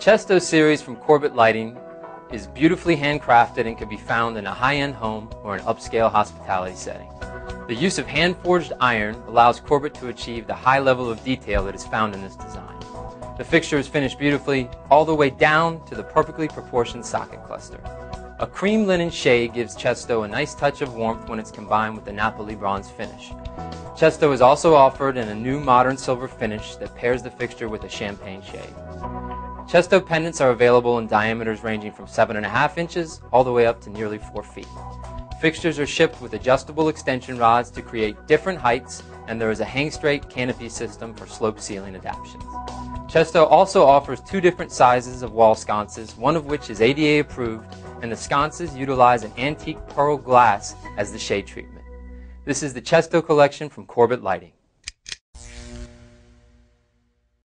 Cesto series from Corbett Lighting is beautifully handcrafted and can be found in a high-end home or an upscale hospitality setting. The use of hand-forged iron allows Corbett to achieve the high level of detail that is found in this design. The fixture is finished beautifully all the way down to the perfectly proportioned socket cluster. A cream linen shade gives Cesto a nice touch of warmth when it's combined with the Napoli bronze finish. Cesto is also offered in a new modern silver finish that pairs the fixture with a champagne shade. Cesto pendants are available in diameters ranging from 7.5 inches all the way up to nearly 4 feet. Fixtures are shipped with adjustable extension rods to create different heights, and there is a hang straight canopy system for slope ceiling adaptations. Cesto also offers two different sizes of wall sconces, one of which is ADA approved, and the sconces utilize an antique pearl glass as the shade treatment. This is the Cesto collection from Corbett Lighting.